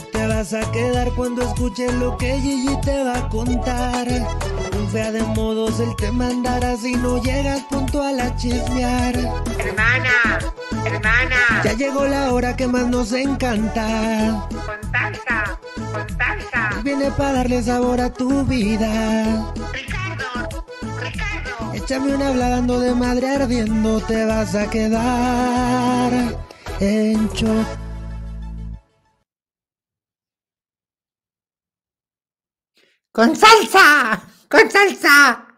te vas a quedar cuando escuches lo que Gigi te va a contar. Un fea de modos él te mandará si no llegas puntual a chismear. Hermana, hermana. Ya llegó la hora que más nos encanta. Con salsa, con salsa. viene para darle sabor a tu vida. Ricardo, Ricardo. Échame una hablando de madre ardiendo, te vas a quedar en shock. con salsa, con salsa.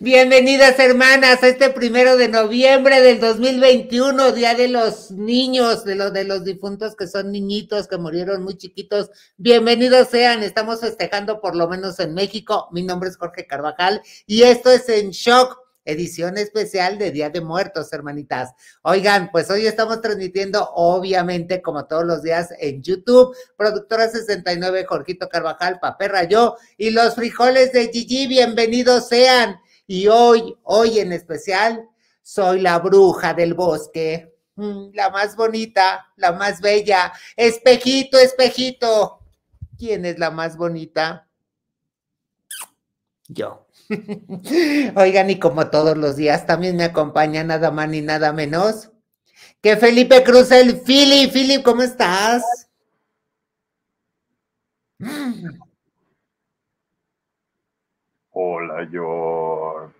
Bienvenidas hermanas a este primero de noviembre del 2021, Día de los Niños, de los de los difuntos que son niñitos, que murieron muy chiquitos. Bienvenidos sean, estamos festejando por lo menos en México. Mi nombre es Jorge Carvajal y esto es En Shock edición especial de Día de Muertos, hermanitas. Oigan, pues hoy estamos transmitiendo, obviamente, como todos los días, en YouTube, Productora 69, Jorgito Carvajal, Paperra Yo y los frijoles de Gigi, bienvenidos sean. Y hoy, hoy en especial, soy la bruja del bosque, mm, la más bonita, la más bella. Espejito, espejito. ¿Quién es la más bonita? Yo. Oigan, y como todos los días, también me acompaña nada más ni nada menos que Felipe Cruz, el Fili. Fili, ¿cómo estás? Hola, George.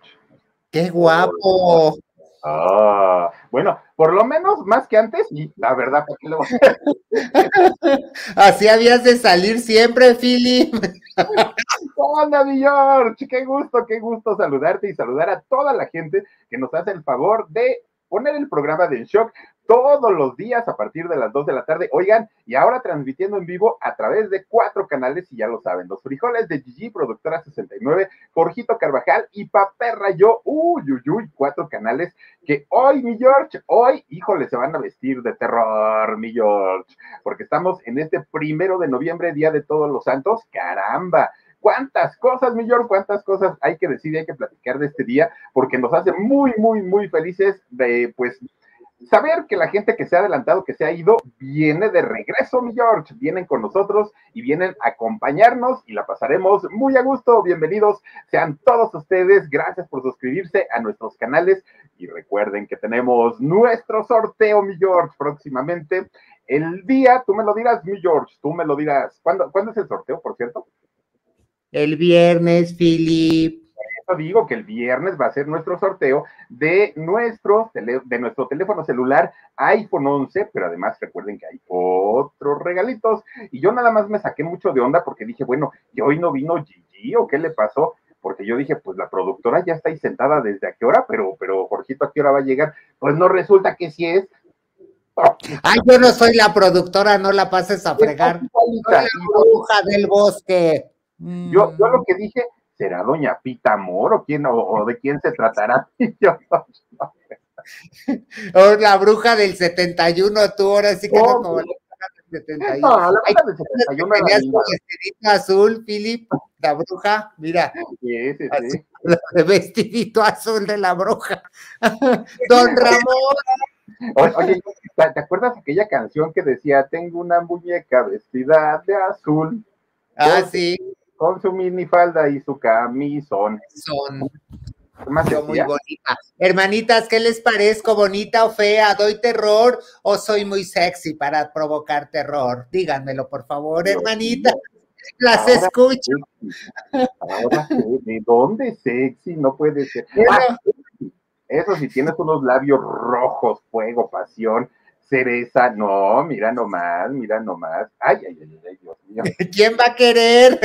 Qué guapo. Ah, bueno, por lo menos más que antes, y la verdad, ¿para qué lo Así habías de salir siempre, Philip. Hola, mi George, qué gusto, qué gusto saludarte y saludar a toda la gente que nos hace el favor de poner el programa de Shock todos los días a partir de las 2 de la tarde. Oigan, y ahora transmitiendo en vivo a través de cuatro canales, y ya lo saben, los frijoles de Gigi, productora 69, Jorgito Carvajal y Paperra Yo, uy, uy, uy, cuatro canales que hoy, mi George, hoy, híjole, se van a vestir de terror, mi George, porque estamos en este primero de noviembre, Día de Todos los Santos, caramba cuántas cosas, mi George, cuántas cosas hay que decir hay que platicar de este día, porque nos hace muy, muy, muy felices de, pues, saber que la gente que se ha adelantado, que se ha ido, viene de regreso, mi George. Vienen con nosotros y vienen a acompañarnos y la pasaremos muy a gusto. Bienvenidos sean todos ustedes. Gracias por suscribirse a nuestros canales y recuerden que tenemos nuestro sorteo, mi George, próximamente. El día, tú me lo dirás, mi George, tú me lo dirás. ¿Cuándo, ¿cuándo es el sorteo, por cierto? El viernes, Philip digo que el viernes va a ser nuestro sorteo de nuestro, de nuestro teléfono celular iPhone 11, pero además recuerden que hay otros regalitos. Y yo nada más me saqué mucho de onda porque dije, bueno, ¿y hoy no vino Gigi o qué le pasó? Porque yo dije, pues la productora ya está ahí sentada desde a qué hora, pero, pero Jorgito, ¿a qué hora va a llegar? Pues no resulta que sí es. Ay, yo no soy la productora, no la pases a fregar. Soy la bruja del bosque. Yo, yo lo que dije, ¿será doña Pita Amor o quién o, de quién se tratará? o la bruja del 71, tú ahora sí que no como la bruja del 71. No, la bruja del 71 Tenías tu vestidito azul, Philip, la bruja, mira. Sí, sí, sí. El vestidito azul de la bruja. Don Ramón. Oye, ¿te acuerdas aquella canción que decía, tengo una muñeca vestida de azul? Ah, sí con su minifalda y su camisón. Son. muy bonita. Hermanitas, ¿qué les parezco? ¿Bonita o fea? ¿Doy terror o soy muy sexy para provocar terror? Díganmelo, por favor, hermanitas. Las escucho. Ahora, ¿de dónde sexy? No puede ser. Ah, eso si tienes unos labios rojos, fuego, pasión, cereza, no, mira nomás, mira nomás. Ay, ay, ay, ay, Dios mío. ¿Quién va a querer?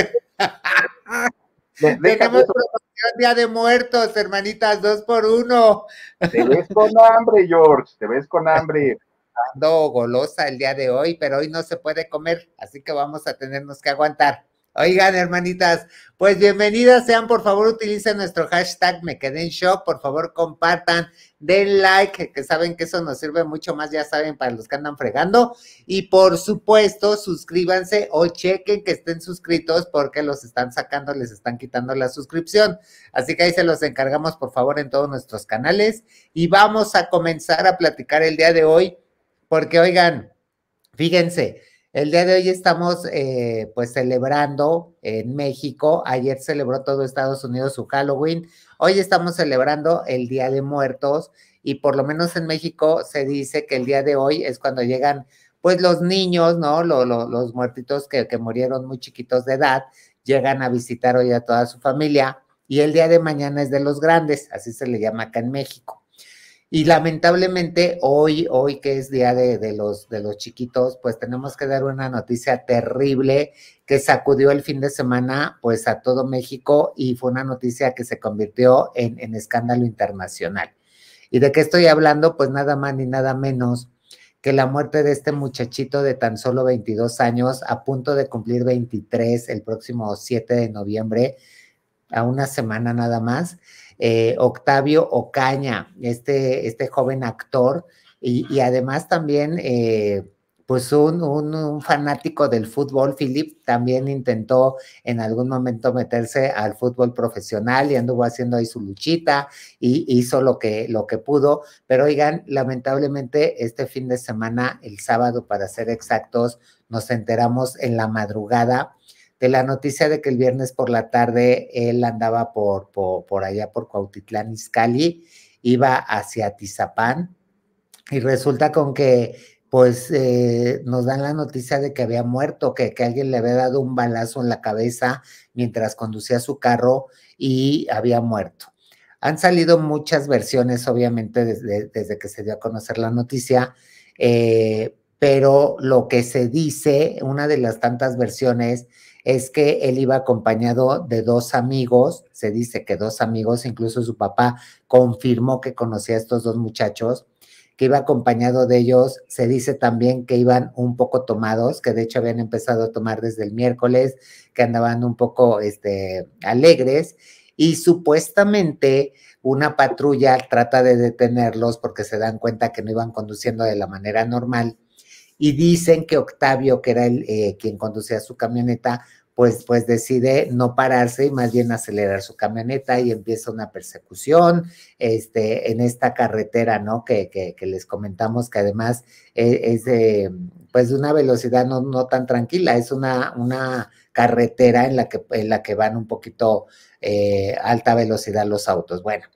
Tenemos promoción Día de Muertos, hermanitas, dos por uno. Te ves con hambre, George, te ves con hambre. Ando golosa el día de hoy, pero hoy no se puede comer, así que vamos a tenernos que aguantar. Oigan, hermanitas, pues bienvenidas sean, por favor, utilicen nuestro hashtag Me Quedé en Shock, por favor, compartan, den like, que saben que eso nos sirve mucho más, ya saben, para los que andan fregando, y por supuesto, suscríbanse o chequen que estén suscritos porque los están sacando, les están quitando la suscripción. Así que ahí se los encargamos, por favor, en todos nuestros canales, y vamos a comenzar a platicar el día de hoy, porque, oigan, fíjense, el día de hoy estamos eh, pues celebrando en México, ayer celebró todo Estados Unidos su Halloween, hoy estamos celebrando el Día de Muertos y por lo menos en México se dice que el día de hoy es cuando llegan pues los niños, ¿no? los muertitos que, que murieron muy chiquitos de edad, llegan a visitar hoy a toda su familia y el día de mañana es de los grandes, así se le llama acá en México. Y lamentablemente hoy, hoy que es día de, los, de los chiquitos, pues tenemos que dar una noticia terrible que sacudió el fin de semana pues a todo México y fue una noticia que se convirtió en, en escándalo internacional. ¿Y de qué estoy hablando? Pues nada más ni nada menos que la muerte de este muchachito de tan solo 22 años, a punto de cumplir 23 el próximo 7 de noviembre, a una semana nada más, eh, Octavio Ocaña, este, este joven actor, y, además también, eh, pues un, fanático del fútbol, Philip, también intentó en algún momento meterse al fútbol profesional y anduvo haciendo ahí su luchita y hizo lo que, lo que pudo, pero oigan, lamentablemente este fin de semana, el sábado para ser exactos, nos enteramos en la madrugada de la noticia de que el viernes por la tarde él andaba por, por, allá por Cuautitlán, Izcalli, iba hacia Tizapán y resulta con que pues eh, nos dan la noticia de que había muerto, que, que, alguien le había dado un balazo en la cabeza mientras conducía su carro y había muerto. Han salido muchas versiones, obviamente, desde, desde que se dio a conocer la noticia, eh, pero lo que se dice, una de las tantas versiones, es que él iba acompañado de dos amigos, se dice que dos amigos, incluso su papá confirmó que conocía a estos dos muchachos, que iba acompañado de ellos, se dice también que iban un poco tomados, que de hecho habían empezado a tomar desde el miércoles, que andaban un poco este, alegres y supuestamente una patrulla trata de detenerlos porque se dan cuenta que no iban conduciendo de la manera normal y dicen que Octavio, que era el eh, quien conducía su camioneta, pues, pues decide no pararse y más bien acelerar su camioneta y empieza una persecución este, en esta carretera, ¿no? Que, que, les comentamos que además e, es, de, pues, de una velocidad no, no, tan tranquila, es una, una carretera en la, que, en la que van un poquito eh, alta velocidad los autos. Bueno,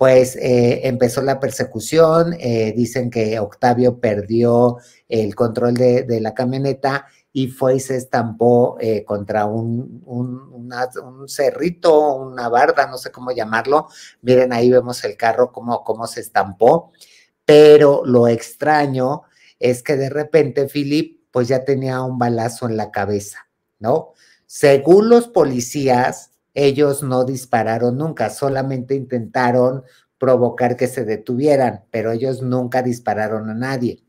pues eh, empezó la persecución, eh, dicen que Octavio perdió el control de, la camioneta y fue y se estampó eh, contra un, un, cerrito, una barda, no sé cómo llamarlo. Miren, ahí vemos el carro, cómo, cómo se estampó. Pero lo extraño es que de repente Philip pues ya tenía un balazo en la cabeza, ¿no? Según los policías, ellos no dispararon nunca, solamente intentaron provocar que se detuvieran, pero ellos nunca dispararon a nadie.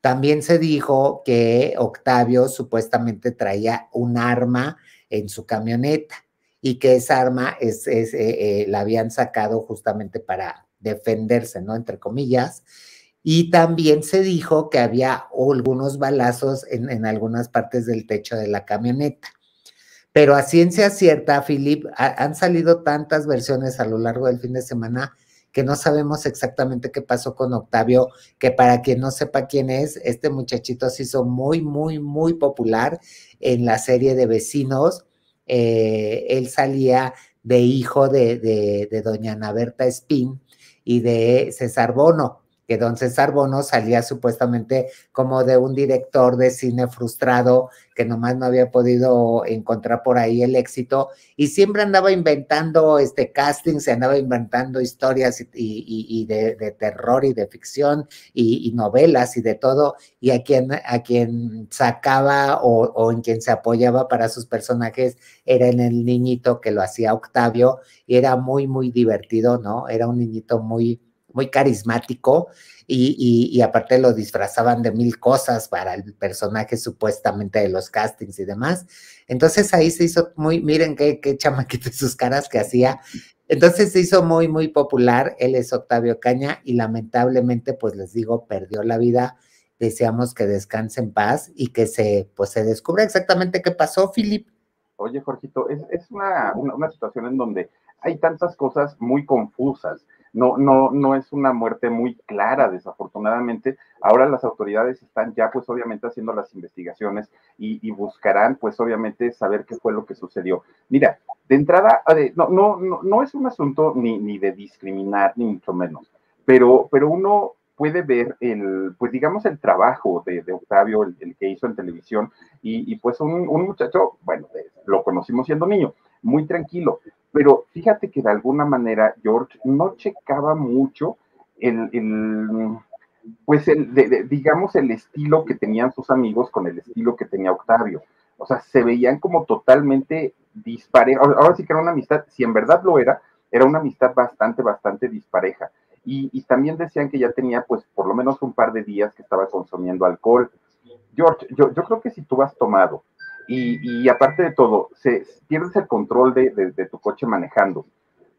También se dijo que Octavio supuestamente traía un arma en su camioneta y que esa arma es, eh, eh, la habían sacado justamente para defenderse, ¿no? Entre comillas. Y también se dijo que había algunos balazos en algunas partes del techo de la camioneta. Pero a ciencia cierta, Philip, han salido tantas versiones a lo largo del fin de semana que no sabemos exactamente qué pasó con Octavio, que para quien no sepa quién es, este muchachito se hizo muy, muy, muy popular en la serie de vecinos. Eh, él salía de hijo de, de, de doña Ana Berta y de César Bono que don César Bono salía supuestamente como de un director de cine frustrado que nomás no había podido encontrar por ahí el éxito y siempre andaba inventando este casting, se andaba inventando historias y, de, terror y de ficción y, novelas y de todo y a quien, a quien sacaba o, o en quien se apoyaba para sus personajes era en el niñito que lo hacía Octavio y era muy, muy divertido, ¿no? Era un niñito muy muy carismático y, aparte lo disfrazaban de mil cosas para el personaje supuestamente de los castings y demás. Entonces ahí se hizo muy, miren qué, qué sus caras que hacía. Entonces se hizo muy, muy popular. Él es Octavio Caña y lamentablemente, pues les digo, perdió la vida. Deseamos que descanse en paz y que se, pues, se descubra exactamente qué pasó, Filip. Oye, Jorgito, es, es una, una situación en donde hay tantas cosas muy confusas no, no, no es una muerte muy clara, desafortunadamente. Ahora las autoridades están ya, pues obviamente, haciendo las investigaciones y, buscarán, pues obviamente, saber qué fue lo que sucedió. Mira, de entrada, no, no, no, no es un asunto ni, ni de discriminar, ni mucho menos, pero, pero uno puede ver el, pues digamos, el trabajo de, Octavio, el, que hizo en televisión, y, pues un, un, muchacho, bueno, lo conocimos siendo niño, muy tranquilo, pero fíjate que de alguna manera George no checaba mucho el, pues el, digamos, el estilo que tenían sus amigos con el estilo que tenía Octavio. O sea, se veían como totalmente dispareja. Ahora sí que era una amistad, si en verdad lo era, era una amistad bastante, bastante dispareja. Y, también decían que ya tenía, pues, por lo menos un par de días que estaba consumiendo alcohol. George, yo, yo creo que si tú has tomado y, aparte de todo, se, pierdes el control de, tu coche manejando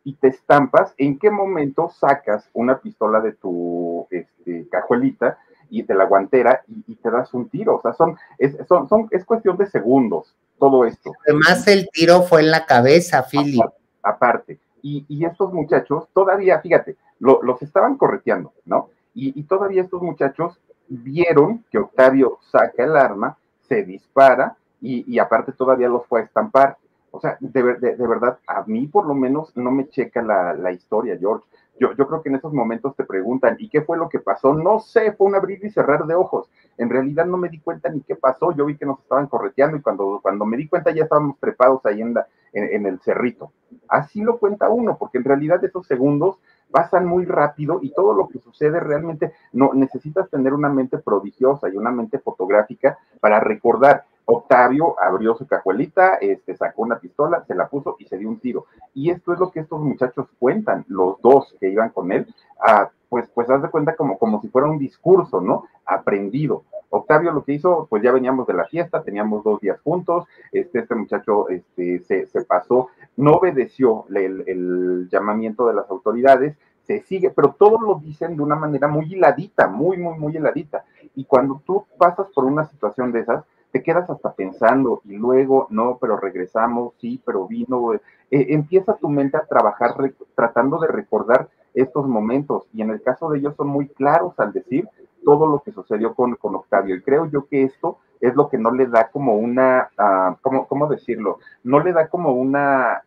y te estampas, ¿en qué momento sacas una pistola de tu este, cajuelita y de la guantera y, te das un tiro? O sea, son, es, son, son, es cuestión de segundos todo esto. Además, el tiro fue en la cabeza, Philip. Aparte, Y, estos muchachos todavía, fíjate, los estaban correteando, ¿no? Y, y todavía estos muchachos vieron que Octavio saca el arma, se dispara y, aparte todavía los fue a estampar. O sea, de, verdad, a mí por lo menos no me checa la, historia, George. Yo, yo, creo que en esos momentos te preguntan, ¿y qué fue lo que pasó? No sé, fue un abrir y cerrar de ojos. En realidad no me di cuenta ni qué pasó. Yo vi que nos estaban correteando y cuando, cuando me di cuenta ya estábamos trepados ahí en, en, el cerrito. Así lo cuenta uno, porque en realidad esos segundos pasan muy rápido y todo lo que sucede realmente no necesitas tener una mente prodigiosa y una mente fotográfica para recordar Octavio abrió su cajuelita, este, sacó una pistola, se la puso y se dio un tiro. Y esto es lo que estos muchachos cuentan, los dos que iban con él, ah, pues, pues haz de cuenta como, como si fuera un discurso, ¿no? Aprendido. Octavio lo que hizo, pues ya veníamos de la fiesta, teníamos dos días juntos, este, este muchacho este, se, pasó, no obedeció el, llamamiento de las autoridades, se sigue, pero todos lo dicen de una manera muy hiladita, muy, muy, muy heladita. Y cuando tú pasas por una situación de esas, te quedas hasta pensando y luego, no, pero regresamos, sí, pero vino. Eh, empieza tu mente a trabajar tratando de recordar estos momentos y en el caso de ellos son muy claros al decir todo lo que sucedió con, con Octavio. Y creo yo que esto es lo que no le da como una, uh, ¿cómo, ¿cómo decirlo? No le da como una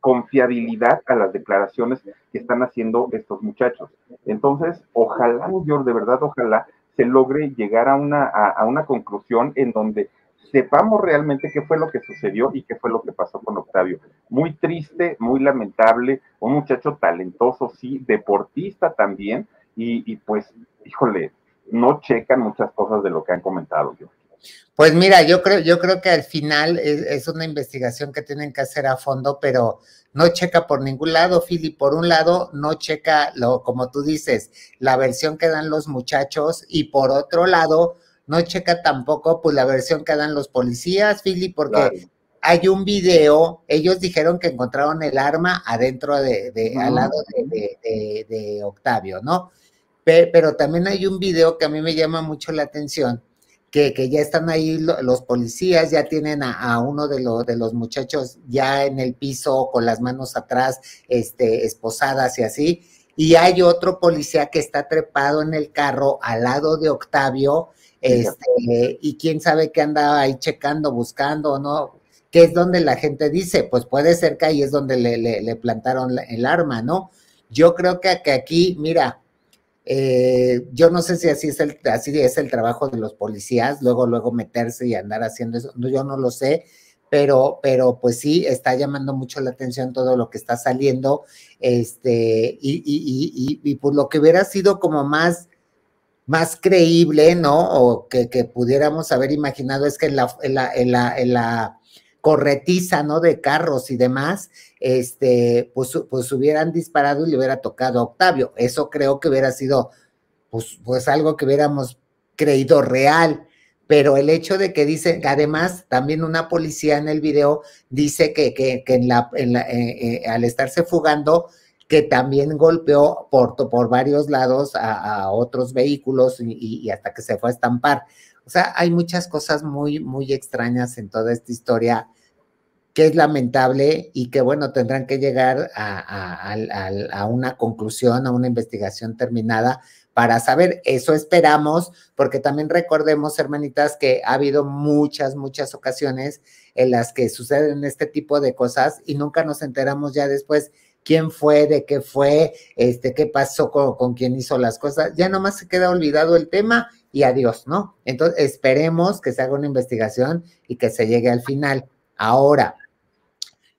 confiabilidad a las declaraciones que están haciendo estos muchachos. Entonces, ojalá, yo de verdad, ojalá se logre llegar a una, a, una conclusión en donde sepamos realmente qué fue lo que sucedió y qué fue lo que pasó con Octavio. Muy triste, muy lamentable, un muchacho talentoso, sí, deportista también, y, pues, híjole, no checan muchas cosas de lo que han comentado yo. Pues mira, yo creo, yo creo que al final es, una investigación que tienen que hacer a fondo, pero no checa por ningún lado, Philly. Por un lado, no checa lo, como tú dices, la versión que dan los muchachos, y por otro lado, no checa tampoco pues la versión que dan los policías, Philly, porque hay un video, ellos dijeron que encontraron el arma adentro de, al lado de, de, Octavio, ¿no? pero también hay un video que a mí me llama mucho la atención que, ya están ahí los policías, ya tienen a, uno de, de los muchachos ya en el piso con las manos atrás, este, esposadas y así, y hay otro policía que está trepado en el carro al lado de Octavio, este, y quién sabe qué anda ahí checando, buscando, ¿no? Que es donde la gente dice, pues puede ser que ahí es donde le, le, plantaron el arma, ¿no? Yo creo que, que aquí, mira, eh, yo no sé si así es, el, así es el trabajo de los policías, luego, luego meterse y andar haciendo eso, yo no lo sé, pero, pero pues sí, está llamando mucho la atención todo lo que está saliendo, este, y, y, y, y pues lo que hubiera sido como más, más creíble, ¿no? O que, que pudiéramos haber imaginado es que en la, corretiza, ¿no? De carros y demás, este, pues, pues hubieran disparado y le hubiera tocado a Octavio. Eso creo que hubiera sido, pues, pues algo que hubiéramos creído real. Pero el hecho de que dice, además, también una policía en el video dice que, que, que en la, en la eh, eh, al estarse fugando, que también golpeó por, por varios lados a, otros vehículos y, hasta que se fue a estampar. O sea, hay muchas cosas muy, muy extrañas en toda esta historia que es lamentable y que, bueno, tendrán que llegar a, a, una conclusión, a una investigación terminada para saber. Eso esperamos, porque también recordemos, hermanitas, que ha habido muchas, muchas ocasiones en las que suceden este tipo de cosas y nunca nos enteramos ya después quién fue, de qué fue, este, qué pasó con, con quién hizo las cosas. Ya nomás se queda olvidado el tema y adiós, ¿no? Entonces, esperemos que se haga una investigación y que se llegue al final. Ahora,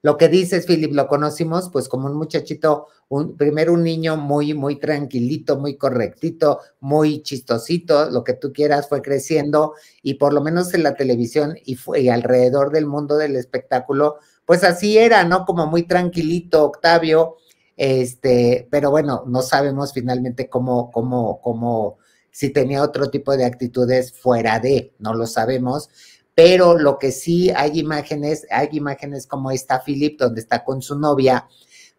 lo que dices, Philip, lo conocimos pues como un muchachito, un, primero un niño muy, muy tranquilito, muy correctito, muy chistosito, lo que tú quieras, fue creciendo y por lo menos en la televisión y, fue, y alrededor del mundo del espectáculo, pues así era, ¿no? Como muy tranquilito, Octavio, este, pero bueno, no sabemos finalmente cómo, cómo, cómo si tenía otro tipo de actitudes fuera de, no lo sabemos, pero lo que sí hay imágenes, hay imágenes como esta Philip, donde está con su novia,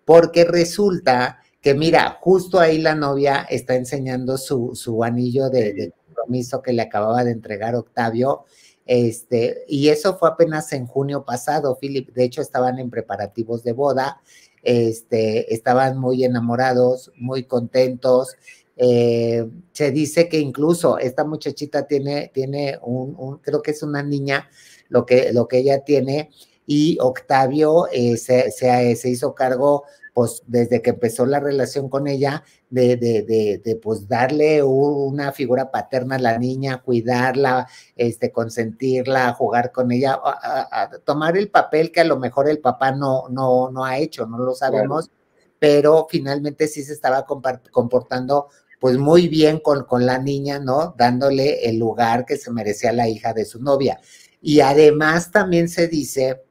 porque resulta que mira, justo ahí la novia está enseñando su, su anillo de, de, compromiso que le acababa de entregar Octavio, este, y eso fue apenas en junio pasado, Philip, de hecho estaban en preparativos de boda, este, estaban muy enamorados, muy contentos, eh, se dice que incluso esta muchachita tiene, tiene un, un, creo que es una niña, lo que, lo que ella tiene, y Octavio eh, se, se, se, hizo cargo, pues desde que empezó la relación con ella, de, de, de, de pues darle una figura paterna a la niña, cuidarla, este, consentirla, jugar con ella, a, a, tomar el papel que a lo mejor el papá no, no, no ha hecho, no lo sabemos. Claro pero finalmente sí se estaba comportando pues muy bien con, con la niña, ¿no? Dándole el lugar que se merecía la hija de su novia. Y además también se dice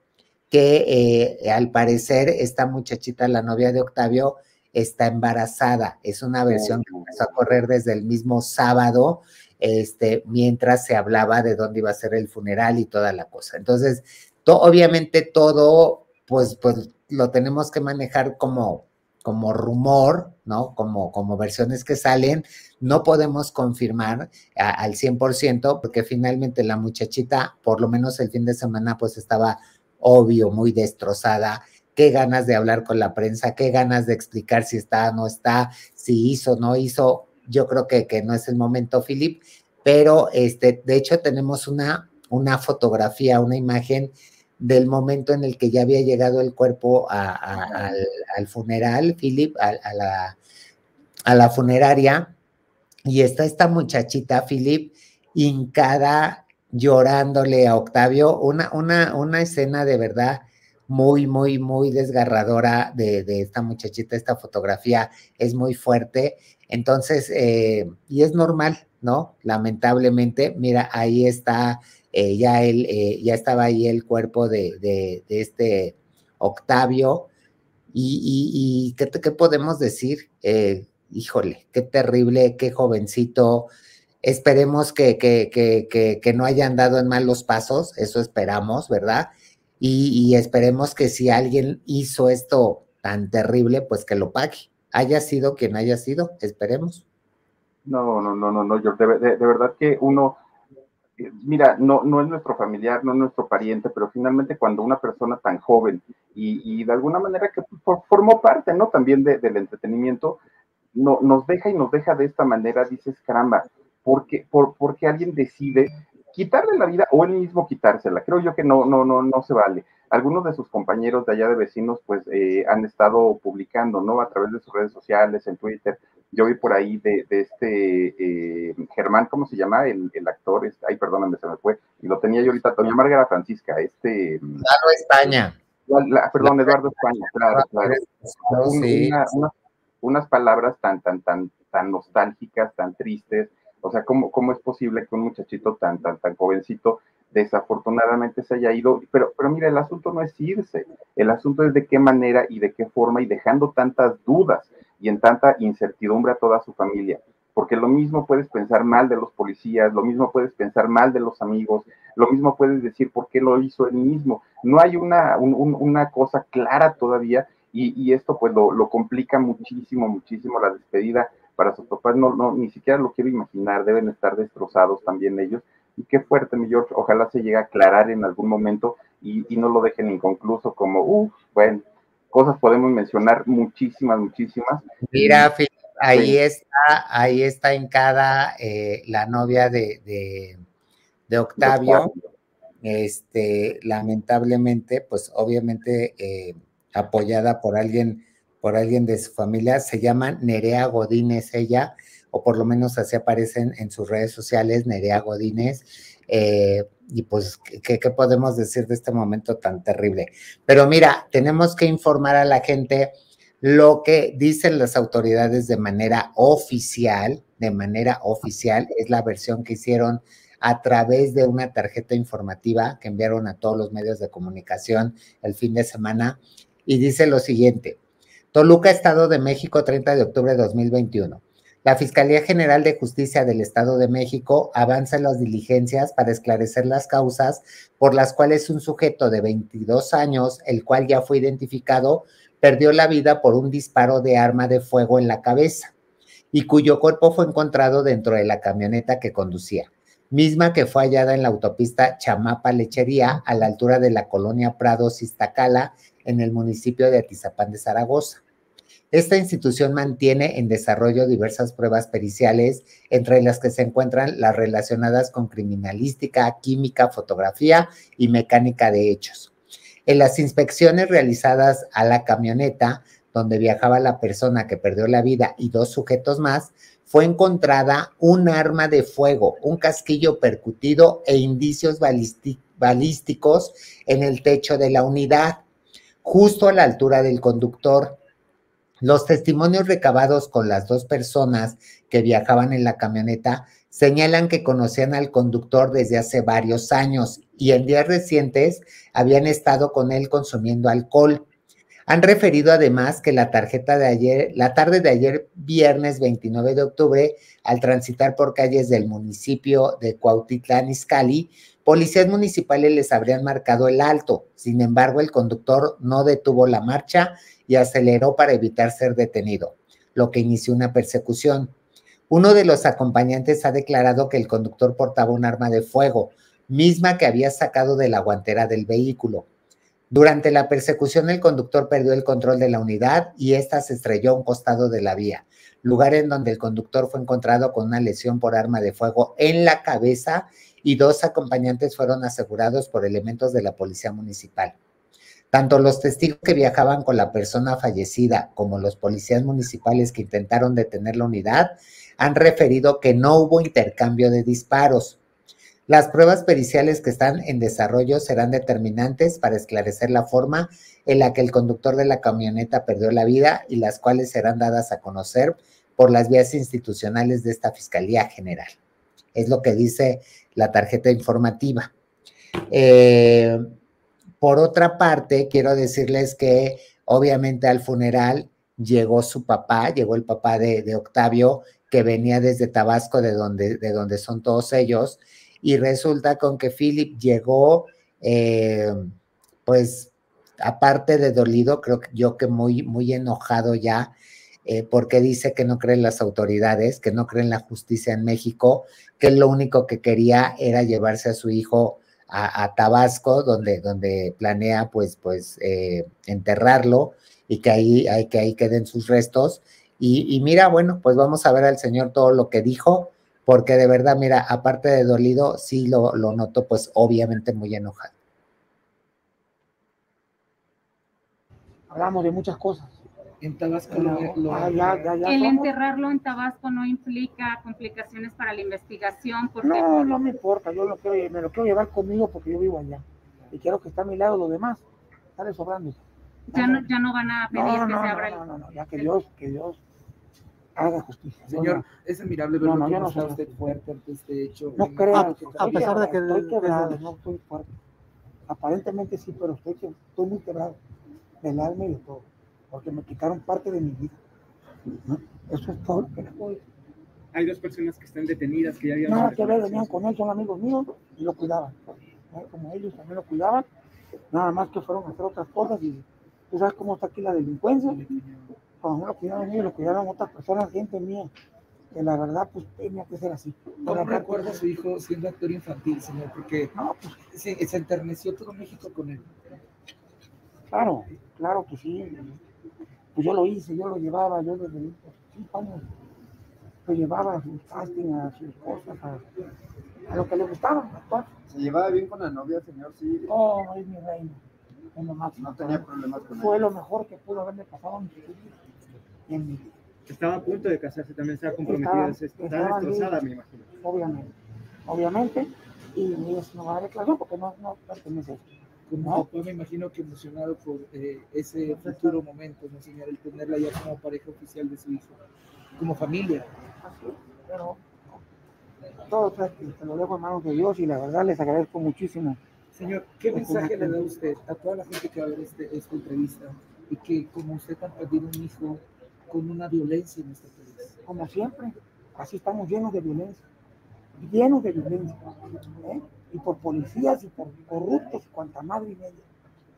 que eh, al parecer esta muchachita, la novia de Octavio, está embarazada. Es una versión que empezó a correr desde el mismo sábado, este, mientras se hablaba de dónde iba a ser el funeral y toda la cosa. Entonces, to, obviamente todo, pues, pues lo tenemos que manejar como, como rumor, ¿no? Como, como versiones que salen, no podemos confirmar a, al 100% porque finalmente la muchachita, por lo menos el fin de semana, pues estaba obvio, muy destrozada. Qué ganas de hablar con la prensa, qué ganas de explicar si está o no está, si hizo, no hizo. Yo creo que, que no es el momento, Philip, pero este, de hecho tenemos una, una fotografía, una imagen del momento en el que ya había llegado el cuerpo a, a, al, al, funeral, Philip, a, a, la, a la funeraria, y está esta muchachita, Philip, hincada, llorándole a Octavio, una, una, una escena de verdad muy, muy, muy desgarradora de, de, esta muchachita, esta fotografía es muy fuerte, entonces, eh, y es normal, ¿no? Lamentablemente, mira, ahí está eh, ya él, eh, ya estaba ahí el cuerpo de, de, este Octavio, y, ¿qué, ¿qué, podemos decir? Eh, híjole, qué terrible, qué jovencito. Esperemos que, que, que, que, no hayan dado en malos pasos, eso esperamos, ¿verdad? Y, esperemos que si alguien hizo esto tan terrible, pues que lo pague. Haya sido quien haya sido, esperemos. No, no, no, no, no, yo de verdad que uno, mira, no, no es nuestro familiar, no es nuestro pariente, pero finalmente cuando una persona tan joven y, y de alguna manera que formó parte, ¿no? También de, del entretenimiento, no, nos deja y nos deja de esta manera, dices, caramba, porque, por, alguien decide quitarle la vida o él mismo quitársela. Creo yo que no, no, no, no se vale. Algunos de sus compañeros de allá de vecinos, pues, eh, han estado publicando, ¿no? A través de sus redes sociales, en Twitter. Yo vi por ahí de, de este eh, Germán, ¿cómo se llama? El, el actor, este, ay, perdóname, se me fue. Y lo tenía yo ahorita, Toña Margarita Francisca, este. Claro, España. La, la, perdón, Eduardo España, claro, claro. Sí. Una, una, unas palabras tan, tan, tan, tan nostálgicas, tan tristes, O sea, ¿cómo, ¿cómo es posible que un muchachito tan, tan, tan jovencito desafortunadamente se haya ido? Pero, pero mira, el asunto no es irse, el asunto es de qué manera y de qué forma y dejando tantas dudas y en tanta incertidumbre a toda su familia. Porque lo mismo puedes pensar mal de los policías, lo mismo puedes pensar mal de los amigos, lo mismo puedes decir por qué lo hizo él mismo. No hay una, una cosa clara todavía y, esto pues lo, lo, complica muchísimo, muchísimo la despedida para sus papás. No, no, ni siquiera lo quiero imaginar, deben estar destrozados también ellos. Y qué fuerte, mi George, ojalá se llegue a aclarar en algún momento y, y no lo dejen inconcluso como, uff, bueno, cosas podemos mencionar muchísimas, muchísimas. Mira, ahí está, ahí está en cada eh, la novia de, de, de Octavio. Este, lamentablemente, pues obviamente eh, apoyada por alguien, por alguien de su familia, se llama Nerea Godínez ella, o por lo menos así aparecen en sus redes sociales, Nerea Godínez. Eh, y pues, ¿qué, ¿qué, podemos decir de este momento tan terrible? Pero mira, tenemos que informar a la gente lo que dicen las autoridades de manera oficial, de manera oficial, es la versión que hicieron a través de una tarjeta informativa que enviaron a todos los medios de comunicación el fin de semana y dice lo siguiente. Toluca, Estado de México, 30 de octubre de 2021. La Fiscalía General de Justicia del Estado de México avanza en las diligencias para esclarecer las causas por las cuales un sujeto de 22 años, el cual ya fue identificado, perdió la vida por un disparo de arma de fuego en la cabeza y cuyo cuerpo fue encontrado dentro de la camioneta que conducía, misma que fue hallada en la autopista Chamapa Lechería a la altura de la colonia Prado Iztacala en el municipio de Atizapán de Zaragoza. Esta institución mantiene en desarrollo diversas pruebas periciales, entre las que se encuentran las relacionadas con criminalística, química, fotografía y mecánica de hechos. En las inspecciones realizadas a la camioneta donde viajaba la persona que perdió la vida y dos sujetos más, fue encontrada un arma de fuego, un casquillo percutido e indicios balísticos en el techo de la unidad justo a la altura del conductor. Los testimonios recabados con las dos personas que viajaban en la camioneta señalan que conocían al conductor desde hace varios años y en días recientes habían estado con él consumiendo alcohol. Han referido además que la tarjeta de ayer, la tarde de ayer, viernes 29 de octubre, al transitar por calles del municipio de Cuautitlán Izcalli, Policías municipales les habrían marcado el alto, sin embargo el conductor no detuvo la marcha y aceleró para evitar ser detenido, lo que inició una persecución. Uno de los acompañantes ha declarado que el conductor portaba un arma de fuego, misma que había sacado de la guantera del vehículo. Durante la persecución el conductor perdió el control de la unidad y ésta se estrelló a un costado de la vía, lugar en donde el conductor fue encontrado con una lesión por arma de fuego en la cabeza y dos acompañantes fueron asegurados por elementos de la policía municipal. Tanto los testigos que viajaban con la persona fallecida como los policías municipales que intentaron detener la unidad han referido que no hubo intercambio de disparos. Las pruebas periciales que están en desarrollo serán determinantes para esclarecer la forma en la que el conductor de la camioneta perdió la vida y las cuales serán dadas a conocer por las vías institucionales de esta Fiscalía General. Es lo que dice la tarjeta informativa. Eh, por otra parte, quiero decirles que obviamente al funeral llegó su papá, llegó el papá de, Octavio, que venía desde Tabasco, de donde, de donde son todos ellos, y resulta con que Philip llegó, eh, pues, aparte de dolido, creo yo que muy, muy enojado ya, eh, porque dice que no cree en las autoridades, que no cree en la justicia en México, que lo único que quería era llevarse a su hijo a, Tabasco, donde, donde planea pues, pues eh, enterrarlo y que ahí, hay, que ahí queden sus restos. Y, mira, bueno, pues vamos a ver al Señor todo lo que dijo, porque de verdad, mira, aparte de dolido, sí lo, lo noto pues obviamente muy enojado. Hablamos de muchas cosas en Tabasco ah, el enterrarlo en Tabasco no implica complicaciones para la investigación. Porque... No, no me importa, yo lo quiero, me lo quiero llevar conmigo porque yo vivo allá y quiero que esté a mi lado los demás, sale sobrando. Ya no, ya no van a pedir que se abra no, no, no, ya que Dios, que Dios haga justicia. Señor, No, es admirable No, verlo no, yo no está usted fuerte ante este hecho. no creo Ah, que a pesar de que estoy el- quebrado, no estoy fuerte. Aparentemente sí, pero estoy, estoy muy quebrado del alma y de todo, porque me quitaron parte de mi vida. ¿no? Eso es todo lo que les puedo decir. Hay dos personas que están detenidas que ya habían Nada que ver, venían con él, son amigos míos y lo cuidaban. ¿eh? Como ellos también lo cuidaban, nada más que fueron a hacer otras cosas y tú sabes cómo está aquí la delincuencia. Cuando lo cuidaban ellos, lo cuidaron otras personas, gente mía, que la verdad pues tenía que ser así. ¿Cómo recuerda a su hijo siendo actor infantil, señor? Porque No, pues se, se enterneció todo México con él. claro, claro que sí. Pues yo lo hice, yo lo llevaba, yo desde los cinco años lo llevaba a sus casting, a sus cosas, a, a lo que le gustaba. actuar. ¿Se llevaba bien con la novia, señor? Sí. Oh, es mi reino. Es lo máximo. No tenía problemas con Fue ella. lo mejor que pudo haberme pasado en mi vida. En mi vida, Estaba a punto de casarse, también estaba comprometida, Estaba- está estaba destrozada, me imagino. obviamente. Obviamente. Y va a declaración porque no, no pertenece a esto. Como papá me imagino que emocionado por eh, ese futuro momento, ¿no, señor? El tenerla ya como pareja oficial de su hijo, como familia. Así es, pero todo pues, se lo dejo en manos de Dios y la verdad les agradezco muchísimo. Señor, ¿qué mensaje le da usted a toda la gente que va a ver este, esta entrevista y que como usted han perdido un hijo con una violencia en este país? Como siempre, así estamos llenos de violencia. Llenos de violencia. ¿eh? Y por policías y por corruptos y cuanta madre y media.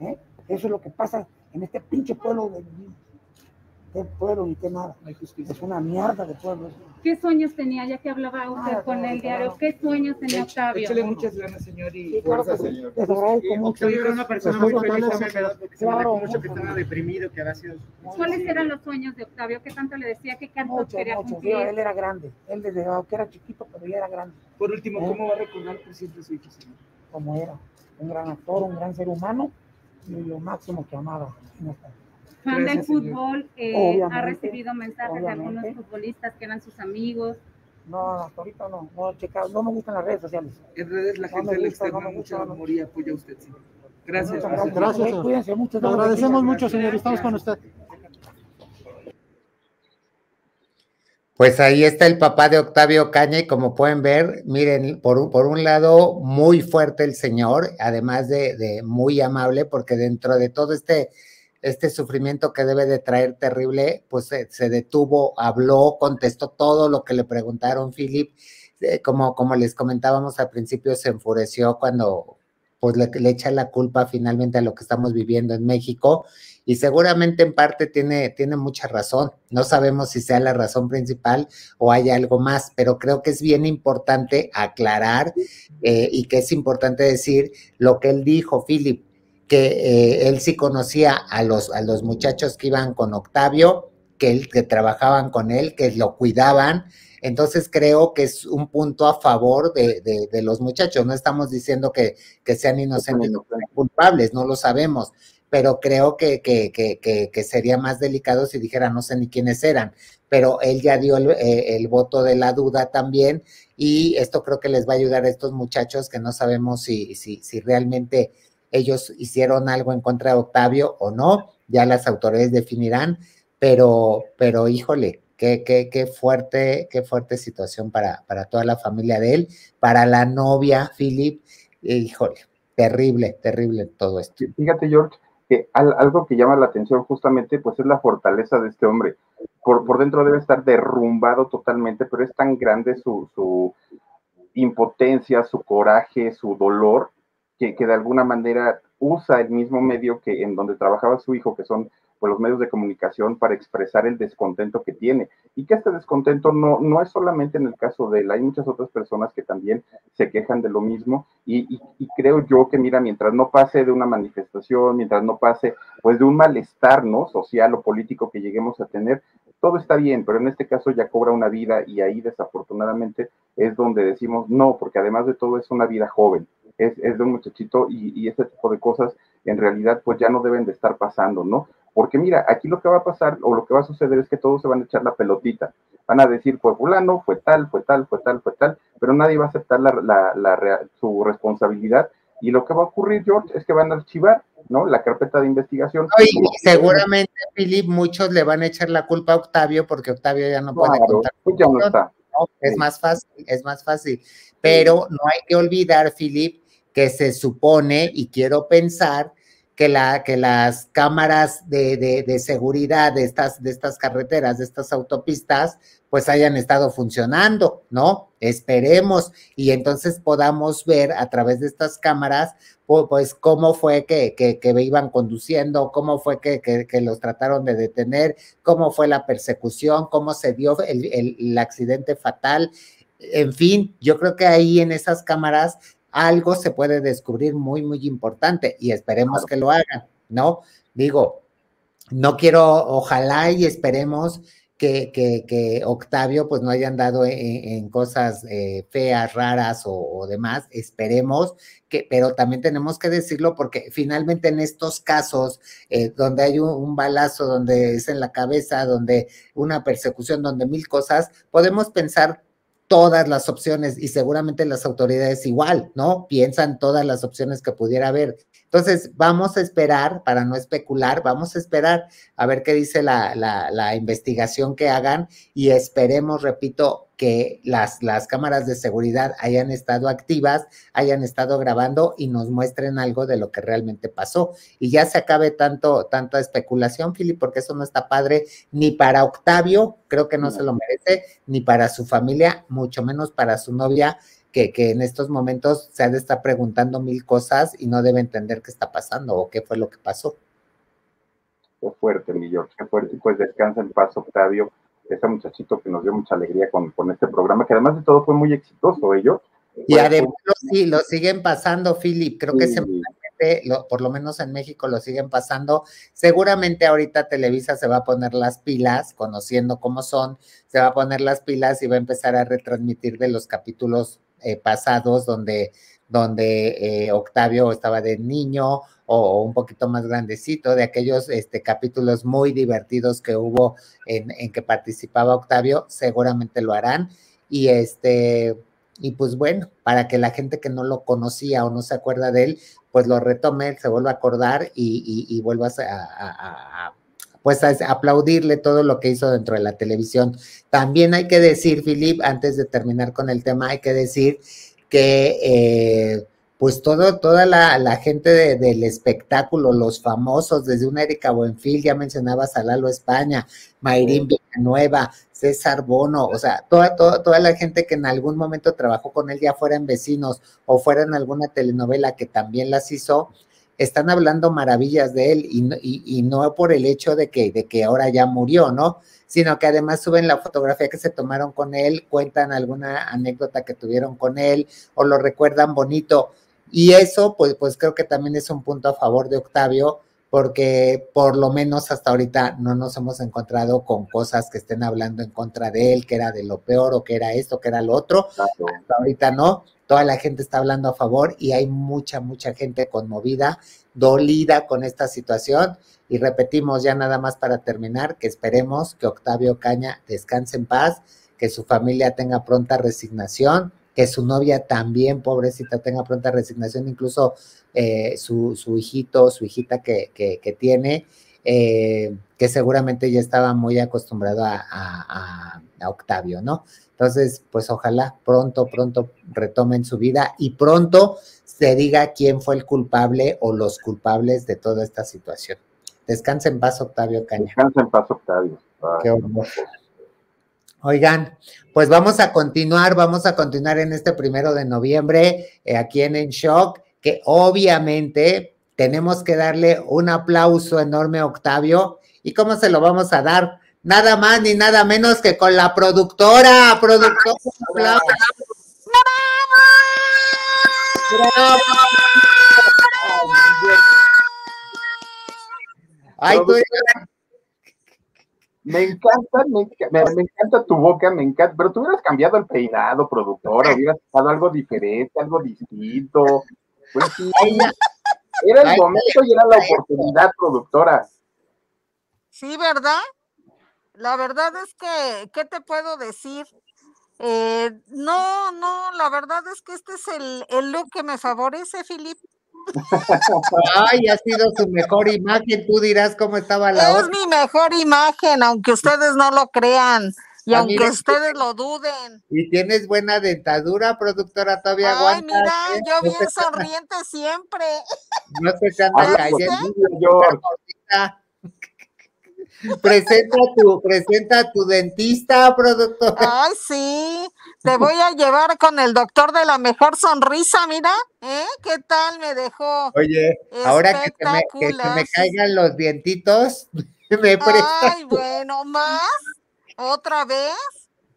¿eh? Eso es lo que pasa en este pinche pueblo vivimos. Qué pueblo ni qué nada. No hay justicia. Es una mierda de pueblo. ¿Qué sueños tenía, ya que hablaba usted Ah, con no, el diario? no. ¿Qué sueños tenía Échale Octavio? muchas ganas, señor, y Sí, claro fuerza, señor. Les agradezco mucho. Octavio era una persona muy feliz también, ¿verdad? Porque se Claro, me dijo mucho que estaba deprimido, que había sido... ¿Cuáles eran los sueños de Octavio? ¿Qué tanto le decía? ¿Qué tanto Mucho, quería mucho. Cumplir? él era grande. Él desde que era chiquito, pero ya era grande. Por último, ¿Eh? ¿cómo va a recordar el presidente de su hijo, señor? como era. Un gran actor, un gran ser humano y lo máximo que amaba. Fan del Gracias, fútbol, eh, ha recibido mensajes de algunos futbolistas que eran sus amigos. No, hasta ahorita no, no he checado, no me gustan las redes sociales. En redes la No gente me le no externa me mucho gusta, no. amor y apoya a usted, señor. Gracias. Gracias. Gracias. Cuídense mucho. Le agradecemos mucho, señor, estamos con usted. Pues ahí está el papá de Octavio Caña y como pueden ver, miren, por un, por un lado, muy fuerte el señor, además de, de muy amable, porque dentro de todo este, este sufrimiento que debe de traer terrible, pues se, detuvo, habló, contestó todo lo que le preguntaron, Philip. Eh, como, como les comentábamos al principio, se enfureció cuando pues le, le echa la culpa finalmente a lo que estamos viviendo en México y seguramente en parte tiene, tiene mucha razón. No sabemos si sea la razón principal o hay algo más, pero creo que es bien importante aclarar eh, y que es importante decir lo que él dijo, Philip, que eh, él sí conocía a los, a los muchachos que iban con Octavio, que, él, que trabajaban con él, que lo cuidaban. Entonces creo que es un punto a favor de, de, de los muchachos. No estamos diciendo que, que sean inocentes o culpables, no lo sabemos pero creo que, que, que, sería más delicado si dijera no sé ni quiénes eran, pero él ya dio el, eh, el, voto de la duda también y esto creo que les va a ayudar a estos muchachos que no sabemos si, si, si realmente ellos hicieron algo en contra de Octavio o no, ya las autoridades definirán, pero, pero híjole, qué, qué, qué fuerte, qué fuerte situación para, para toda la familia de él, para la novia, Philip, híjole, terrible, terrible todo esto. Fíjate, George, que al, algo que llama la atención justamente, pues es la fortaleza de este hombre. Por, por dentro debe estar derrumbado totalmente, pero es tan grande su, su impotencia, su coraje, su dolor, que, de alguna manera usa el mismo medio que en donde trabajaba su hijo, que son pues, los medios de comunicación, para expresar el descontento que tiene. Y que este descontento no, no es solamente en el caso de él, hay muchas otras personas que también se quejan de lo mismo. Y, y, y creo yo que, mira, mientras no pase de una manifestación, mientras no pase pues de un malestar, ¿no? Social o político que lleguemos a tener, todo está bien, pero en este caso ya cobra una vida y ahí desafortunadamente es donde decimos no, porque además de todo es una vida joven es, es de un muchachito y, y, ese tipo de cosas en realidad pues ya no deben de estar pasando, ¿no? Porque mira, aquí lo que va a pasar o lo que va a suceder es que todos se van a echar la pelotita, van a decir fue fulano, fue tal, fue tal, fue tal, fue tal, pero nadie va a aceptar la, la, la, su responsabilidad y lo que va a ocurrir, George, es que van a archivar, ¿no? La carpeta de investigación. No, y seguramente, Philip, muchos le van a echar la culpa a Octavio porque Octavio ya no puede contar. pues ya no está. No, es Sí. más fácil, es más fácil. Pero no hay que olvidar, Philip, que se supone, y quiero pensar, que, la, que las cámaras de, de- seguridad de estas, de estas carreteras, de estas autopistas, pues hayan estado funcionando, ¿no? Esperemos. Y entonces podamos ver a través de estas cámaras, pu- pues, cómo fue que, que, iban conduciendo, cómo fue que, que- los trataron de detener, cómo fue la persecución, cómo se dio el- el accidente fatal. En fin, yo creo que ahí en esas cámaras algo se puede descubrir muy, muy importante y esperemos que lo hagan, ¿no? Digo, no quiero, ojalá y esperemos que, que, que Octavio pues no haya andado en, en cosas eh, feas, raras o, o demás, esperemos que, pero también tenemos que decirlo porque finalmente en estos casos eh, donde hay un, un balazo, donde es en la cabeza, donde una persecución, donde mil cosas, podemos pensar todas las opciones y seguramente las autoridades igual, ¿no? Piensan todas las opciones que pudiera haber. Entonces, vamos a esperar, para no especular, vamos a esperar a ver qué dice la, la, la investigación que hagan y esperemos, repito, que las, las cámaras de seguridad hayan estado activas, hayan estado grabando y nos muestren algo de lo que realmente pasó. Y ya se acabe tanto, tanta especulación, Philip, porque eso no está padre ni para Octavio, creo que no se lo merece, ni para su familia, mucho menos para su novia, que, que en estos momentos se ha de estar preguntando mil cosas y no debe entender qué está pasando o qué fue lo que pasó. Qué fuerte, mi George, qué fuerte. Pues descansa en paz, Octavio, ese muchachito que nos dio mucha alegría con, con este programa, que además de todo fue muy exitoso, ellos. Y además sí, lo siguen pasando, Philip. Creo que semanalmente, lo- por lo menos en México, lo siguen pasando. Seguramente ahorita Televisa se va a poner las pilas, conociendo cómo son, se va a poner las pilas y va a empezar a retransmitir de los capítulos eh, pasados donde, donde eh, Octavio estaba de niño o, un poquito más grandecito, de aquellos este, capítulos muy divertidos que hubo en, en que participaba Octavio, seguramente lo harán. Y este, y pues bueno, para que la gente que no lo conocía o no se acuerda de él, pues lo retome, se vuelva a acordar y, y, vuelvas a- pues aplaudirle todo lo que hizo dentro de la televisión. También hay que decir, Philip, antes de terminar con el tema, hay que decir que eh, pues todo, toda la, la gente de- del espectáculo, los famosos, desde una Erika Buenfil, ya mencionabas a Lalo España, Mayrín Villanueva, César Bono, o sea, toda, toda, toda la gente que en algún momento trabajó con él, ya fuera en Vecinos o fuera en alguna telenovela que también las hizo, están hablando maravillas de él y, no- y- y no por el hecho de que, de que ahora ya murió, ¿no? Sino que además suben la fotografía que se tomaron con él, cuentan alguna anécdota que tuvieron con él o lo recuerdan bonito. Y eso, pues, pues creo que también es un punto a favor de Octavio, porque por lo menos hasta ahorita no nos hemos encontrado con cosas que estén hablando en contra de él, que era de lo peor o que era esto, que era lo otro. Hasta ahorita no, toda la gente está hablando a favor y hay mucha, mucha gente conmovida, dolida con esta situación. Y repetimos ya nada más para terminar, que esperemos que Octavio Caña descanse en paz, que su familia tenga pronta resignación, que su novia también, pobrecita, tenga pronta resignación, incluso eh, su, su hijito, su hijita que, que, que tiene, eh, que seguramente ya estaba muy acostumbrado a, a- a- a Octavio, ¿no? Entonces, pues ojalá pronto, pronto retomen su vida y pronto se diga quién fue el culpable o los culpables de toda esta situación. Descansa en paz, Octavio Caña. Descansa en paz, Octavio. Ay, Qué horror. Oigan, pues vamos a continuar, vamos a continuar en este primero de noviembre eh, aquí en En Shock, que obviamente tenemos que darle un aplauso enorme a Octavio. ¿Y cómo se lo vamos a dar? Nada más ni nada menos que con la productora, productora. Ay, tú Me encanta, me, me- me encanta tu boca, me encanta, pero tú hubieras cambiado el peinado, productora, hubieras pasado algo diferente, algo distinto. Pues sí, era el Ay, momento y era la oportunidad, productora. Sí, ¿verdad? La verdad es que, ¿qué te puedo decir? Eh, no, no, la verdad es que este es el, el look que me favorece, Filip. Ay, ha sido su mejor imagen. Tú dirás cómo estaba la Es otra. mi mejor imagen, aunque ustedes no lo crean y Ah, aunque mira. ustedes lo duden. Y tienes buena dentadura, productora. Todavía Ay, aguantas. mira, ¿eh? yo bien sonriente siempre. No se te anda cayendo. Presenta tu, presenta tu dentista, productora. Ay, sí, te voy a llevar con el doctor de la mejor sonrisa, mira, ¿eh? ¿Qué tal me dejó? Oye, ahora que se me, que se me caigan los dientitos, me prestas Ay, bueno, ¿más? ¿Otra vez?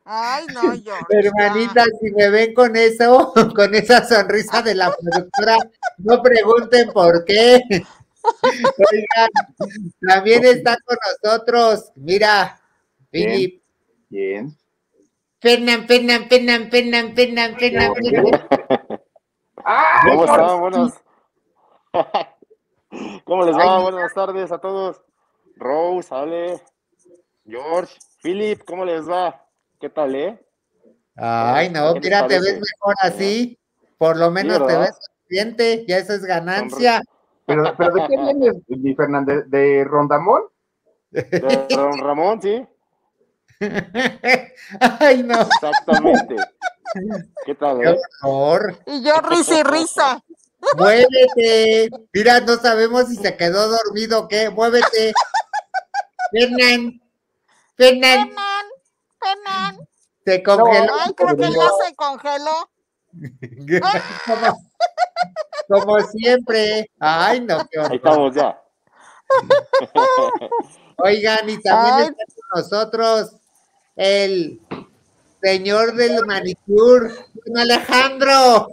Ay, no, yo. Hermanita, si me ven con eso, con esa sonrisa de la productora, no pregunten por qué. Oigan, también está con nosotros, mira, Bien. Philip. Bien. Fernan, Fernan, Fernan, Fernan, Fernan, Fernan, Fernan. ¡Ah! ¿Cómo están? Buenas. ¿Cómo les va? Buenas tardes a todos. Rose, Ale, George, Philip, ¿cómo les va? ¿Qué tal, eh? Ay, no, ¿Qué mira, te ves mejor así. Por lo menos te ves sonriente, ya eso es ganancia. Pero, pero ¿de qué vienes, mi Fernández? ¿De Rondamón? De Don Ramón, sí, Ay, no, exactamente. ¿Qué tal, qué eh? horror. Y yo risa y risa. Muévete. Mira, no sabemos si se quedó dormido o qué. Muévete. Fernan. Fernan. Penan, penan. Se congeló. Ay, creo que ya se congeló. como, como siempre. Ay, no, qué Ahí horror. estamos ya. Oigan, y también Ay. está con nosotros el señor del manicure, don Alejandro.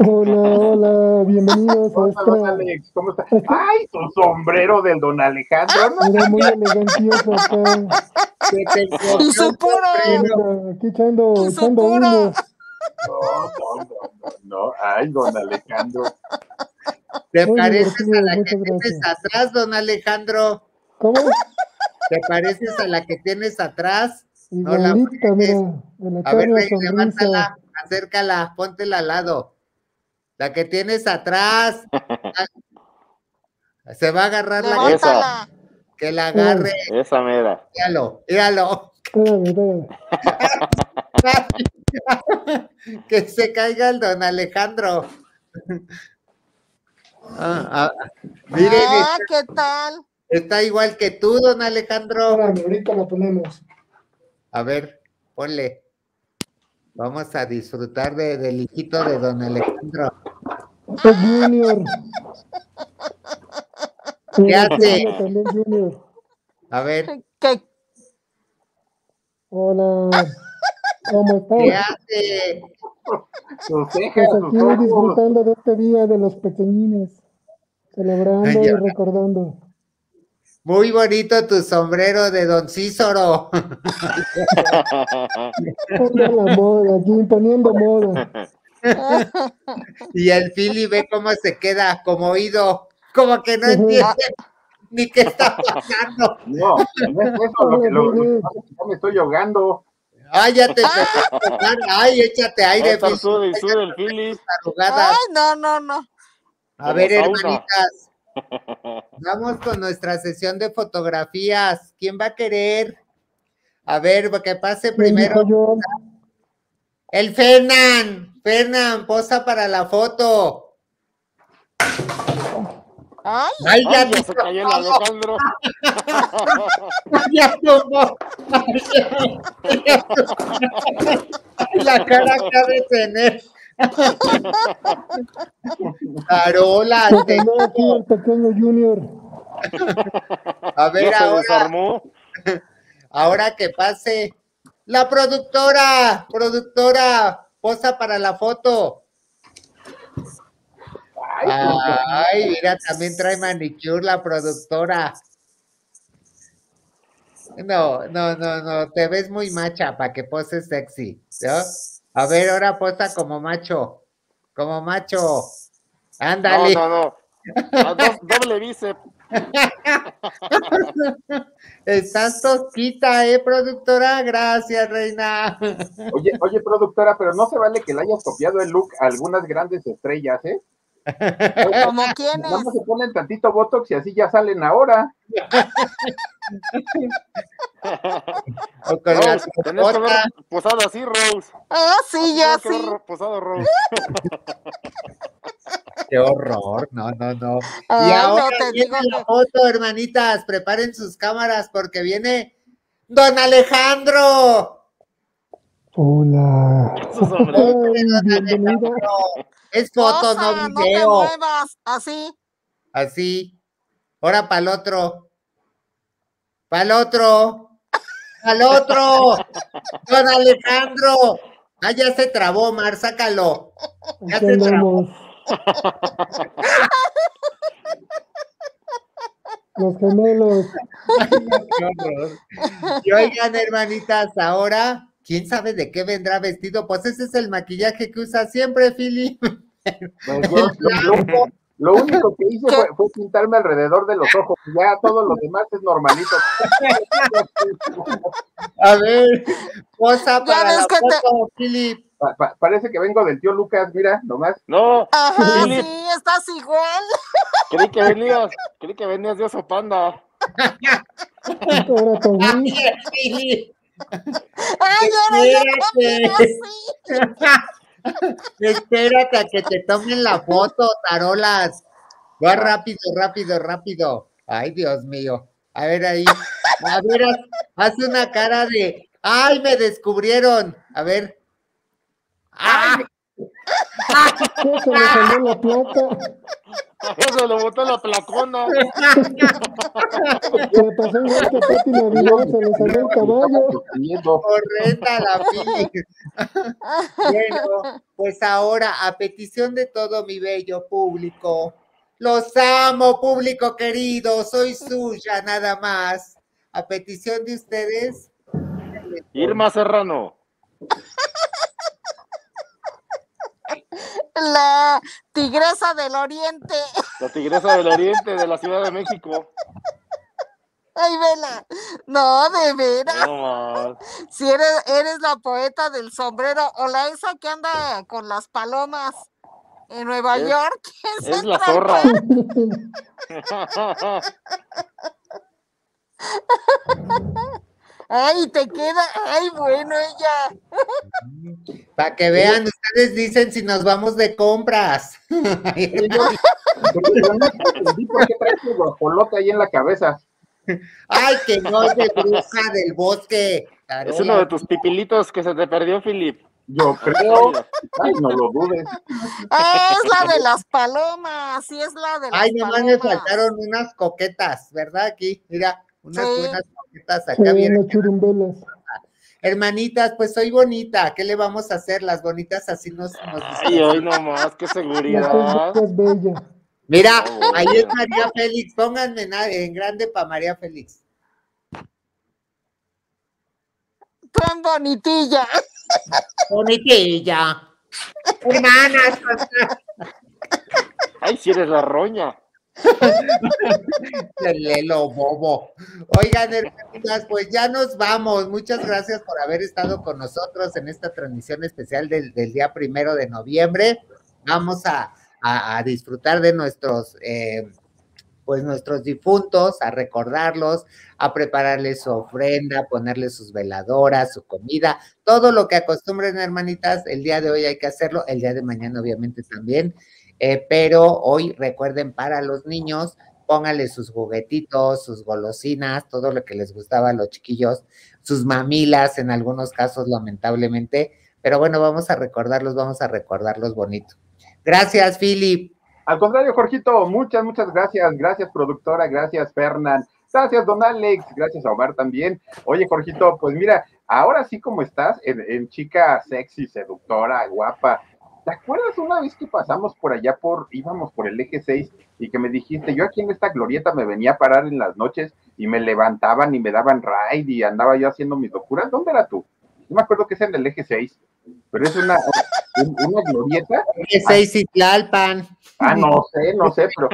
Hola, hola, bienvenidos a Hola, don esta. Alex, ¿cómo está? ¡Ay, su sombrero del don Alejandro! ¿no? Mira, muy elegantioso acá. Y su puro. aquí echando, echando humo. No, no, no, no. ¡Ay, don Alejandro! ¿Te Muy pareces a la que tienes atrás, don Alejandro? ¿Cómo? ¿Te pareces a la que tienes atrás? No la Igualita, mira, de la A ver, levántala, acércala, póntela al lado. La que tienes atrás. Se va a agarrar la que, Levántala. que la agarre. Esa mera. Míralo, míralo. Que se caiga el don Alejandro. Ah, ah, miren, Ah, está, ¿qué tal? está igual que tú, don Alejandro. Ahorita la ponemos. A ver, ponle. Vamos a disfrutar de, del hijito de don Alejandro. Junior. ¿Qué hace? A ver, ¿Qué? Hola. ¿Cómo ¿qué estás? hace? Sus cejas, Pues aquí disfrutando de este día de los pequeñines. Celebrando Ay, y recordando. Muy bonito tu sombrero de don Císoro. La moda, imponiendo moda. Y el Philly ve cómo se queda como oído, como que no entiende ni qué está pasando. No, no es eso. Lo que, lo, lo me estoy ahogando. Ay, ya te. Ay, échate aire, Philly. Ay, no, no, no. A ver, hermanitas, vamos con nuestra sesión de fotografías. ¿Quién va a querer? A ver, que pase ¿Quién primero. El Fernan. Fernan, posa para la foto. Ay, Ay, ya, Ay, ya se cayó el Alejandro. ya tomó. Ay, ya tomó. Ay, la cara que ha de tener. Carola, Se te- cayó aquí el pequeño Junior. a ver se ahora, desarmó. ahora que pase. La productora, productora, posa para la foto. Ay, Ay, mira, también trae manicure la productora. No, no, no, no, te ves muy macha para que poses sexy, ¿no? A ver, ahora posa como macho, como macho. No, Ándale. no, no. A do- doble bíceps. Estás tosquita, ¿eh, productora? Gracias, reina. Oye, oye, productora, pero no se vale que le hayas copiado el look a algunas grandes estrellas, ¿eh? ¿Como quiénes? Nada más se ponen tantito Botox y así ya salen ahora. O con la Rose, tenés que haber bota. posado así, Rose. Ah, sí, ya Tenés que sí. posado, Rose. Qué horror, no, no, no. y Ay, ahora no, te viene digo la que- foto, hermanitas, preparen sus cámaras porque viene Don Alejandro. Hola. Ay, Don. Alejandro. Es foto, Cosa, no no te video. muevas, así. Así. Ahora para el otro. Para el otro. Para el otro. Don Alejandro. Ah, ya se trabó, Mar, sácalo. Ya se trabó. Los gemelos. Horror. Y oigan, hermanitas, ahora, ¿quién sabe de qué vendrá vestido? Pues ese es el maquillaje que usa siempre, Philip. Pues lo, lo- lo único que hice fue, fue pintarme alrededor de los ojos. Ya todo lo demás es normalito. A ver, posa para la foto, Philip. Pa- pa- parece que vengo del tío Lucas, mira, nomás. No, Ajá, sí, estás igual. creí que venías, creí que venías de oso panda. Ay. Ay, ahora yo también así. Espérate a que te tomen la foto, tarolas. Va rápido, rápido, rápido. Ay, Dios mío. A ver ahí. A ver, haz, haz una cara de. ¡Ay, me descubrieron! A ver. ¡Ay! ¿Qué se le salió la placa? Eso le botó la placona. Le pasó igual que a Pati Navidad, se le salió el caballo. Correcta la Philip. Bueno, pues ahora, a petición de todo mi bello público, los amo, público querido, soy suya nada más. A petición de ustedes, Irma Serrano. La tigresa del oriente. La tigresa del oriente de la Ciudad de México. Ay, vela. No, de veras. No. Si eres, eres la poeta del sombrero o la esa que anda con las palomas en Nueva Es- York. Es la zorra. Ay, te queda. Ay, bueno, ella. para que vean, ustedes dicen si nos vamos de compras. Porque yo por qué traes tu ahí en la cabeza. Ay, que no es de bruja del bosque. Es uno de tus pipilitos que se te perdió, Philip. Yo creo. Ay, no lo dudes. Es la de las palomas. Sí, es la de las Ay, nomás me faltaron unas coquetas, ¿verdad? Aquí, mira, unas Sí. buenas coquetas Se acá churumbelas. Hermanitas, pues soy bonita, ¿qué le vamos a hacer? Las bonitas así nos... nos Ay, hoy nomás, qué seguridad. Mira, Oh, ahí es. María Félix, pónganme en, grande para María Félix. Tú en bonitilla. Bonitilla. Hermanas, Ay, si eres la roña. el lelo bobo. Oigan, hermanitas, pues ya nos vamos. Muchas gracias por haber estado con nosotros en esta transmisión especial del, día primero de noviembre. Vamos a, a- a disfrutar de nuestros, eh, pues nuestros difuntos, a recordarlos, a prepararles su ofrenda, ponerles sus veladoras, su comida, todo lo que acostumbren, hermanitas. El día de hoy hay que hacerlo, el día de mañana obviamente también. Eh, pero hoy recuerden para los niños, pónganle sus juguetitos, sus golosinas, todo lo que les gustaba a los chiquillos, sus mamilas en algunos casos, lamentablemente. Pero bueno, vamos a recordarlos, vamos a recordarlos bonito. Gracias, Philip. Al contrario, Jorgito, muchas, muchas gracias. Gracias, productora. Gracias, Fernán. Gracias, don Alex. Gracias a Omar también. Oye, Jorgito, pues mira, ahora sí como estás, en, en chica sexy, seductora, guapa. ¿Te acuerdas una vez que pasamos por allá por, íbamos por el eje 6 y que me dijiste, yo aquí en esta glorieta me venía a parar en las noches y me levantaban y me daban ride y andaba yo haciendo mis locuras? ¿Dónde era tú? No me acuerdo que es en el eje 6, pero es una, un- una glorieta. Que seis Itlalpan. Ah, no sé, no sé, pero,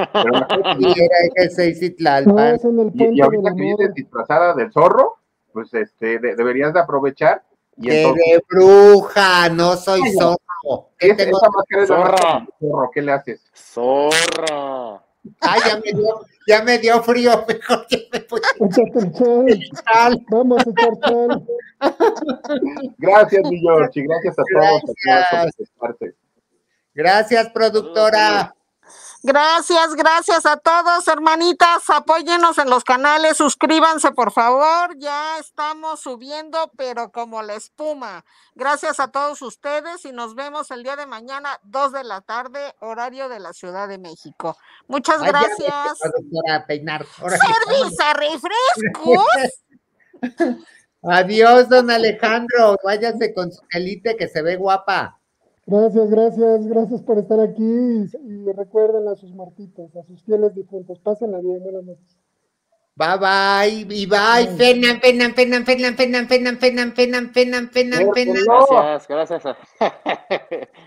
Sí, era seis No, Itlalpan. es en el y, y ahorita que vienes disfrazada del zorro, pues este, de- deberías de aprovechar y Que entonces de bruja, no soy Ay, zorro. ¿Qué tengo? es la Zorra. zorro, ¿qué le haces? Zorra. Ay, ya me dio, ya me dio frío, mejor que me voy. Vamos a. Gracias, mi George, y gracias a todos por Gracias. manifestarse. Gracias, productora. Gracias, gracias a todos, hermanitas. Apóyenos en los canales, suscríbanse, por favor. Ya estamos subiendo, pero como la espuma. Gracias a todos ustedes y nos vemos el día de mañana, 2 de la tarde, horario de la Ciudad de México. Muchas Ay, gracias. a peinar. Órale, Service a refrescos. Adiós, don Alejandro. Váyase con su elite que se ve guapa. Gracias, gracias, gracias por estar aquí y, y recuerden a sus muertitos, a sus fieles difuntos. Pásenla bien, buenas noches. Bye bye. Y bye. Fenan, fenan, fenan, fenan, fenan, fenan, fenan, fenan, fenan, fenan, fenan. Gracias, gracias a,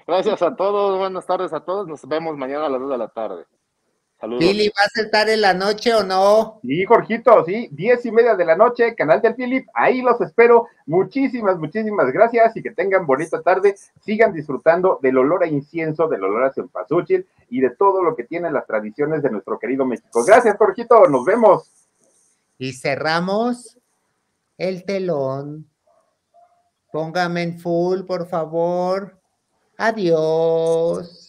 gracias a todos. Buenas tardes a todos. Nos vemos mañana a las 2 de la tarde. Saludos. Pili, ¿vas a estar en la noche o no? Sí, Jorgito, sí, diez y media de la noche, canal del Philip, ahí los espero. Muchísimas, muchísimas gracias y que tengan bonita tarde. Sigan disfrutando del olor a incienso, del olor a cempasúchil y de todo lo que tienen las tradiciones de nuestro querido México. Gracias, Jorgito, nos vemos. Y cerramos el telón. Póngame en full, por favor. Adiós.